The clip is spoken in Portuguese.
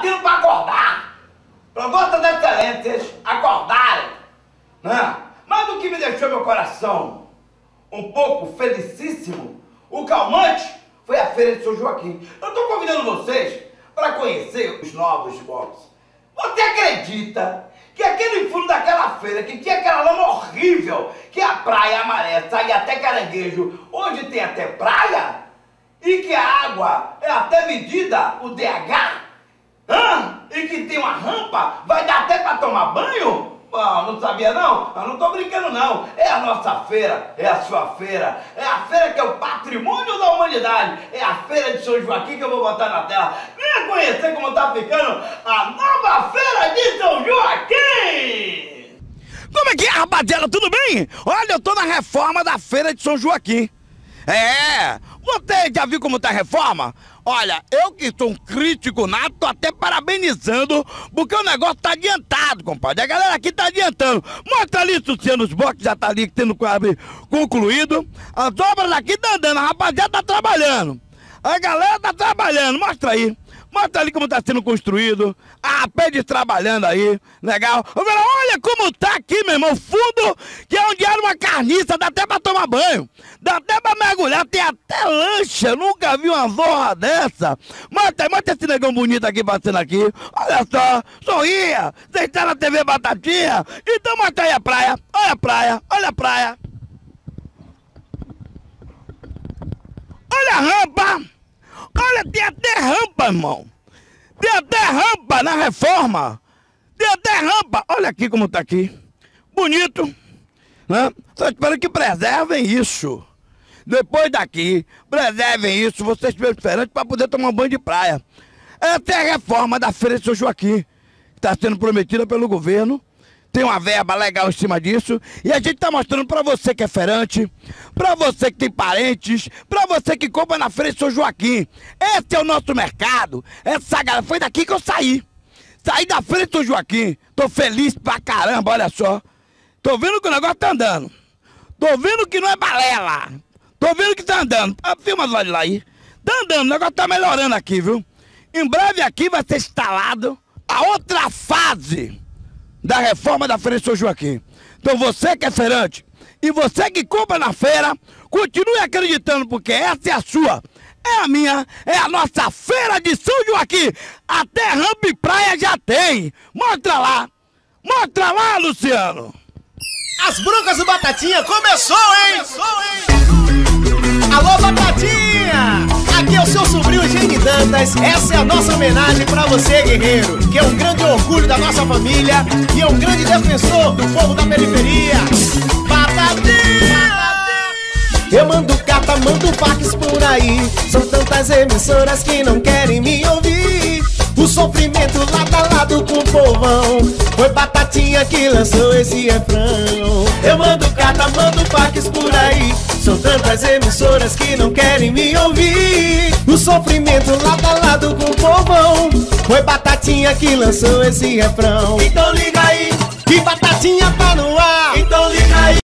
batendo pra acordar. Pra Vossas Excelências acordarem. Né? Mas o que me deixou meu coração um pouco felicíssimo, o calmante, foi a Feira de São Joaquim. Eu tô convidando vocês para conhecer os novos boxes. Você acredita que aquele fundo daquela feira, que tinha aquela lama horrível, que a praia amarela saía até caranguejo, hoje tem até praia, e que a água é até medida, o DH, hã? e que tem uma rampa, vai dar até para tomar banho? Ah, não sabia não? Eu não tô brincando não. É a nossa feira, é a sua feira. É a feira que é o patrimônio da humanidade. É a feira de São Joaquim que eu vou botar na tela. Venha conhecer como tá ficando a nova feira de São Joaquim! Como é que é, rapaziada? Tudo bem? Olha, eu tô na reforma da feira de São Joaquim. É, você já viu como tá a reforma? Olha, eu que sou um crítico nato, tô até parabenizando, porque o negócio tá adiantado, compadre. A galera aqui tá adiantando. Mostra ali, Luciano, os blocos já tá ali tendo quase concluído. As obras aqui tá andando, a rapaziada tá trabalhando. A galera tá trabalhando, mostra aí. Mostra ali como está sendo construído. A pede trabalhando aí. Legal. Olha como tá aqui, meu irmão. Fundo, que é onde era uma carniça. Dá até pra tomar banho. Dá até pra mergulhar. Tem até lancha. Nunca vi uma zorra dessa. Mostra, mostra esse negão bonito aqui passando aqui. Olha só. Sorria. Você está na TV Batatinha. Então mostra aí a praia. Olha a praia. Olha a praia. Olha a rampa. Olha, tem até rampa, irmão. Tem até rampa na reforma. Tem até rampa. Olha aqui como tá aqui. Bonito. Né? Só espero que preservem isso. Depois daqui, preservem isso. Vocês estão esperando para poder tomar um banho de praia. Essa é a reforma da Feira de São Joaquim. Está sendo prometida pelo governo tem uma verba legal em cima disso. E a gente tá mostrando para você que é ferante, para você que tem parentes, para você que compra na Feira de São Joaquim. Esse é o nosso mercado. Essa galera, foi daqui que eu saí. Saí da de São Joaquim. Tô feliz pra caramba, olha só. Tô vendo que o negócio tá andando. Tô vendo que não é balela. Tô vendo que tá andando. Ah, filma do lado lá aí. Tá andando, o negócio tá melhorando aqui, viu? Em breve aqui vai ser instalado a outra fase da reforma da Feira de São Joaquim. Então você que é feirante e você que compra na feira, continue acreditando, porque essa é a sua, é a minha, é a nossa Feira de São Joaquim. Até rampa e praia já tem. Mostra lá, mostra lá, Luciano. As Brucas do Batatinha começou, hein? Começou, hein? Alô, Batatinha! Aqui é o seu sobrinho Gene Dantas. Essa é a nossa homenagem para você, guerreiro, que é um grande orgulho da nossa família e é um grande defensor do povo da periferia. Batatinha! Eu mando carta, mando fax por aí. São tantas emissoras que não querem me ouvir. O sofrimento lado a lado com o povão Foi Batatinha que lançou esse refrão Eu mando carta, mando fax por aí. São tantas emissoras que não querem me ouvir. O sofrimento lado a lado com o povão. Foi Batatinha que lançou esse refrão. Então liga aí, que Batatinha tá no